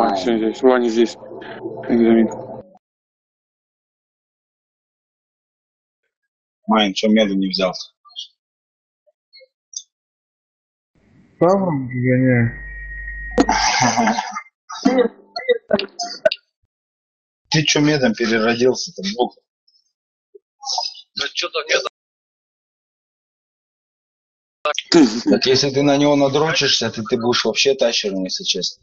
Ваня, все здесь. Ваня здесь. Экзамен. Майн, что меду не взял? Сам гоняю. Ты что медом переродился-то, бог? Да что-то нет. Так если ты на него надрочишься, ты, ты будешь вообще тащером, если честно.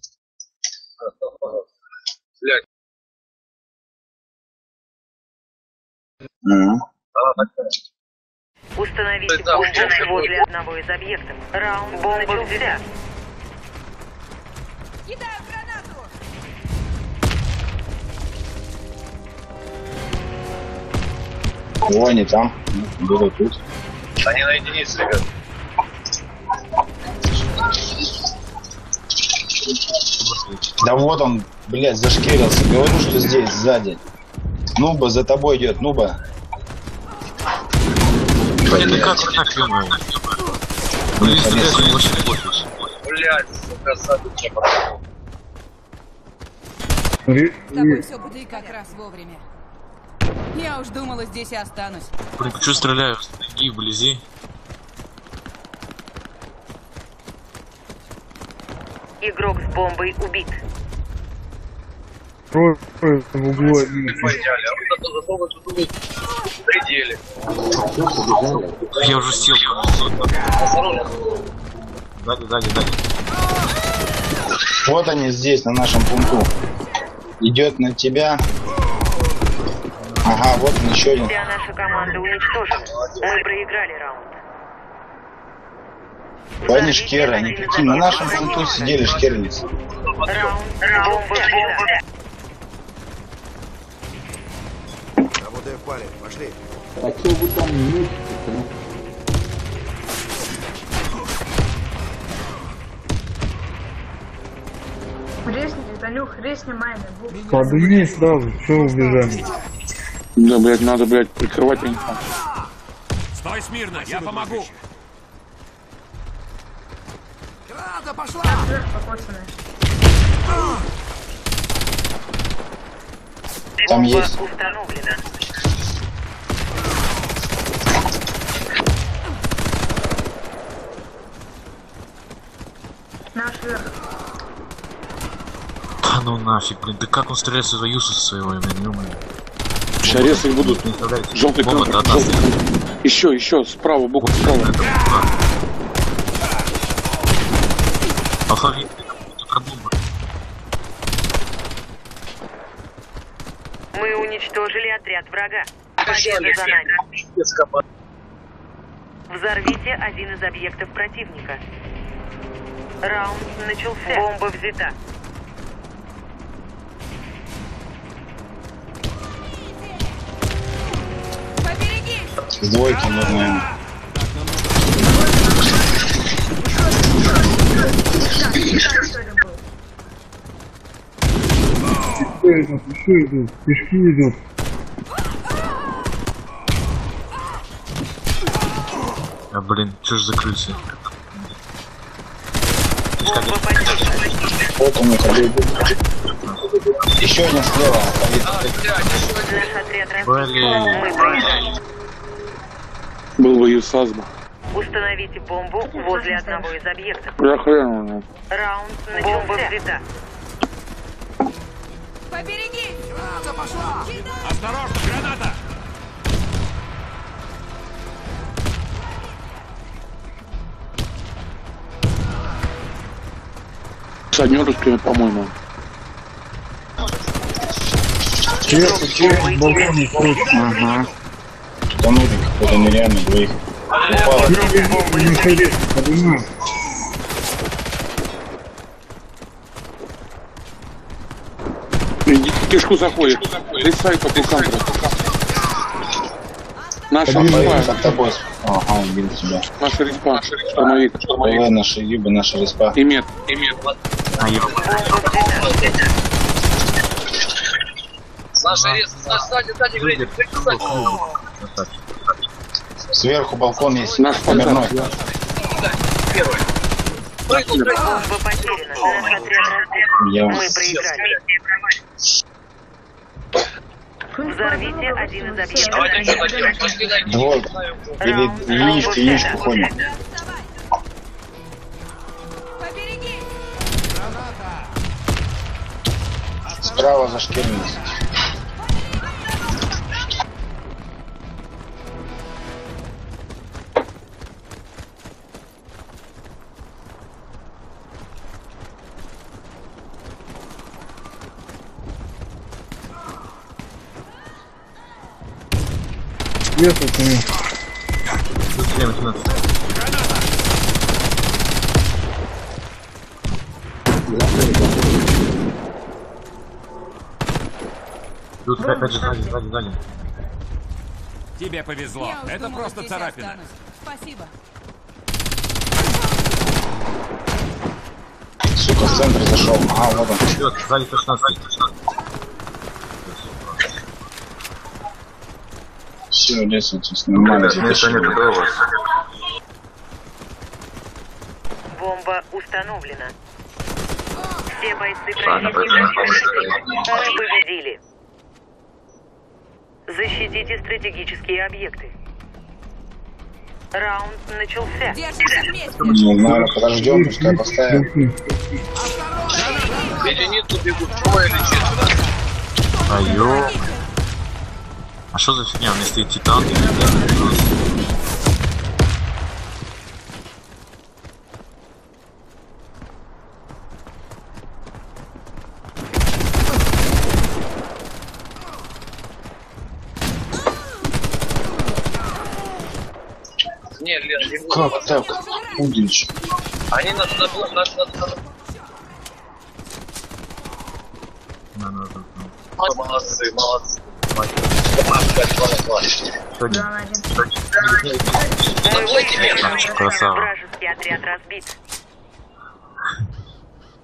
Установите Да, бомбу возле одного из объектов. Раунд бомба взята. Кидаю гранату! О, они там. Было тут. Они на единице, ребят. Да вот он, блядь, зашкерился. Говорю, что здесь, сзади. Нуба за тобой идет, Нуба. Это как так? Блин, это очень пофиг. Блядь, сука. Ри- С тобой все будет как раз вовремя. Я уж думала, здесь и останусь. Блин, почему стреляю? Иди вблизи. Игрок с бомбой убит. Вы тут думаете, в пределе. Я уже сел. Сзади, сзади, сзади. Вот они здесь, на нашем пункту. Идет на тебя. Ага, вот он еще один. Вся наша команда уничтожена. Мы проиграли раунд. Они шкеры, они какие? На нашем пункту сидели шкерлицы. Раунд бомба взята. Работаем в паре. Пошли. Резни, Танюх, резни майны. Подними сразу, че убежали? Да, блядь, надо, блядь, прикрывать меня. Стой смирно, я помогу. Граната пошла! Там есть. Наш вверх. Да ну нафиг, блин, да как он стреляется за Юса своего, я не умею. Сейчас резать будут. Желтый до нас. желтый. Еще, еще, справа, боком справа. Алфавит. Только бомба. Мы уничтожили отряд врага. Победа за нами. Взорвите один из объектов противника. Раунд начался. Бомба взята. Поберегись! С двойки нужно. Еще идут, еще идут, пешки идут. А блин, что ж закрылся? Бомба потеряна. Вот он идет. Еще один слева. Блин. Был бы ЮСАС бы. Установите бомбу возле одного из объектов. Я хрен его. Раунд начался. Бомба взята. Поберегись! Граната пошла! Осторожно, граната! С одним русским, по-моему. Сверху, сверху, срочно. Ага. Тонули какой-то нереальный двоих. Упал. Не ходи, поднимай. Иди, Кишку заходит. Лисай по центру. Наш Под респа. Ага, видит тебя. Наш респа. Штурмовик. ПВ наши юбы, наша респа. Имет. Имет. А, я... Саша, рез, Саша, сзади, сзади, сзади. Сверху балкон есть. Наш Номерной. фонтан. Первый. Прыгнул, прыгнул. Бомба потеряна. Наш отряд разбит. Я Мы проиграли. Взорвите один из объектов. Двойку. Или единичку взята. ходим. Право за 14. Я тут не... Слева 18. плюс, опять же, сзади, сзади, сзади. Тебе повезло. Я Это просто царапина. Останусь. Спасибо. Сука, с центра зашел. А, вот он. Вперед, сзади тошна, сзади тошна. Все, лестница, ну, нормально. Места нет, этого. Бомба установлена. Все бойцы противника победили. Защитите стратегические объекты. Раунд начался. Держимся вместе! Ну, наверное, подождем, пускай поставим. Единицу бегут трое или четверо. А ё... А что за фигня? Вместо титан нет? Не, Лен, не буду. Как так? Удич. Они на, на, на, на, на, На, на, на, на. Молодцы, молодцы. Красава. Вражеский отряд разбит.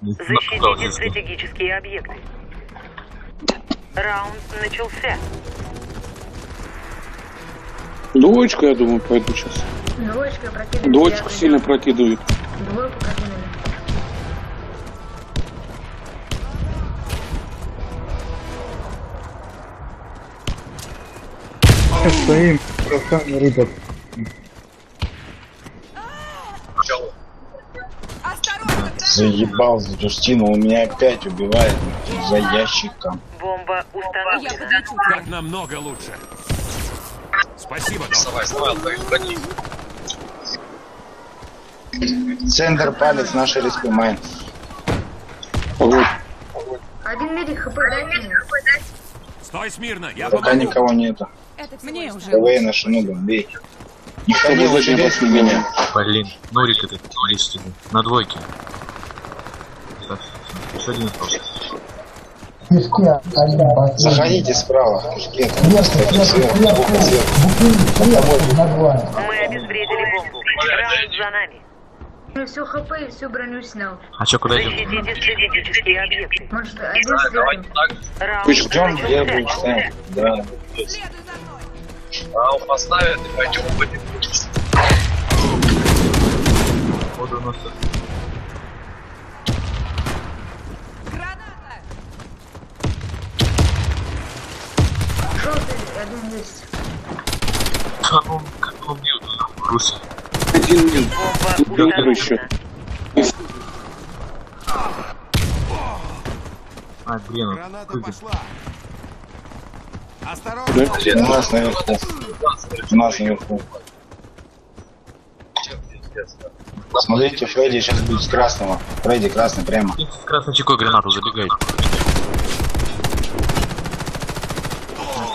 Напугал Защитите стратегические объекты. Раунд начался. Двоечку, я думаю, пойду сейчас. Двоечка прокинули. Двоечку Я сильно прокидывает. Двойку прокинули. Стоим, красавный рыбок. Осторожно! Заебал за Джустину, у меня опять убивает за ящиком. Бомба установлена. Так намного лучше. Спасибо, док. Давай, давай, твои брони. Центр палец нашей респи майн. Один медик хп мне. Стой смирно, я Пока помогу. никого нету. Это Мне уже. КВ нашу нубу, бей. Не лезь в бас не меня. Блин, Нурик этот тебе. На двойке. Еще один остался. Заходите справа. Кишки, кстати, сверху, сбоку, сверху. Мы обезвредили бомбу. Раунд за нами. Ну все хп и всю броню снял. А чё, куда идем? Защитите стратегические объекты. Может один Да, давайте так. Раунд Ждем, где будет ставить. Да. Следуй за мной! А он поставит и пойдем будем. Еще. А, блин, Граната пошла. Осторожно. Да? У нас наверху. У нас наверху. Смотрите, Фредди сейчас будет с красного. Фредди красный прямо. С красной чекой гранату, забегайте.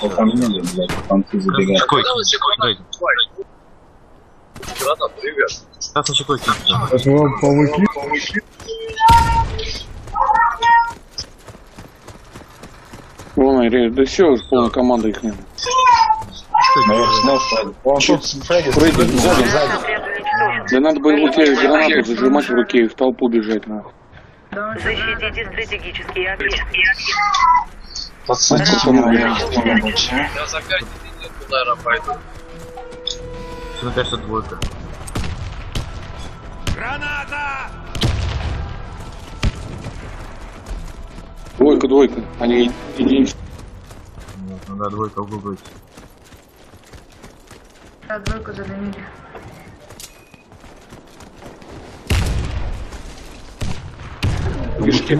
По фамилии, блядь, по забегает. чекой киньте, Фредди. Гранат, привет. Красной чекой киньте. Это вам пауки? Вон, Ирия, да все, уже полная команда их нет. Наверх снес Фредди. Он тут с Фредди, Фредди, сзади, сзади. Да надо было руке гранату зажимать в руке и в толпу бежать, нахуй. Защитите стратегические объекты. Подсадите меня? Я за пять единиц удара пойду. Мне кажется, двойка. Граната! Двойка, двойка. Они единицы. Нет, ну да, двойка двойки. Да, двойку задавили. Кишки.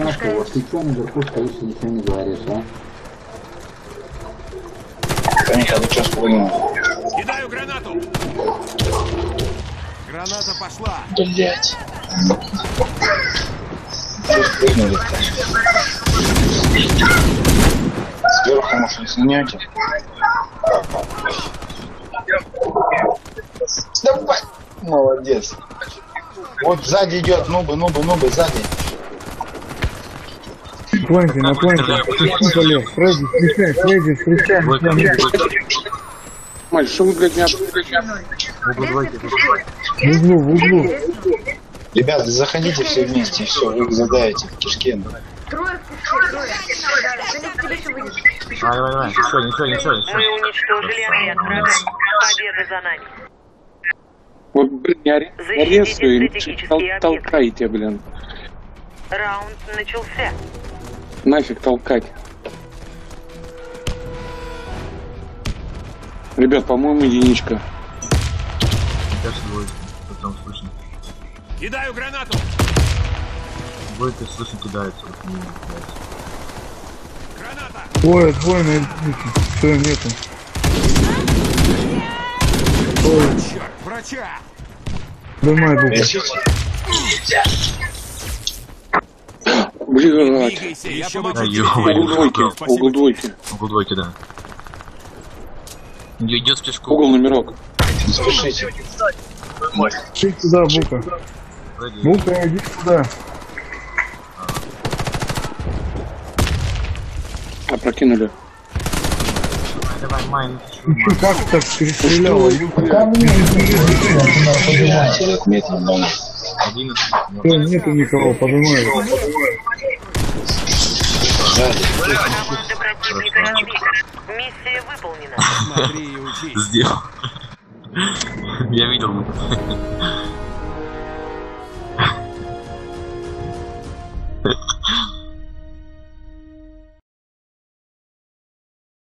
Конечно, ты что спрыгнул? Кидаю гранату. Граната пошла. Блять. Сверху, может, не снянете? Давай! Молодец. Вот сзади идет, нубы, нубы, нубы, сзади. Планки, на планке. Полез. Фредди, встречай, Фредди, встречай. Мальчик, что вы, блядь, не. В углу, в углу. Ребята, заходите все вместе, все, вы задаете в кишке. Трое в песке, трое. Давай, давай, давай. Ничего, ничего, ничего, Мы ничего. уничтожили отряд врага. Победа за нами. Вот, блин, не арестуй, тол- толкайте, блин. Раунд начался. Нафиг толкать. Ребят, по-моему, единичка. Двойка. Что там слышно? Кидаю гранату. Двойка слышно кидается. вот не кидается. Граната. Двое, двое на Все, нету. Черт, врача. Бука. Несите. Блядь. Двигайся, я помогу. Угол двойки. Угол двойки, да. Идет с пешком. Угол номерок. Спешите. Иди сюда, Бука. Бука, иди сюда. Опрокинули. Давай, давай, майн. Ты как так. 11. Всё, нету никого, поднимай. Миссия выполнена. Смотри и учись. Сделал. Я видел.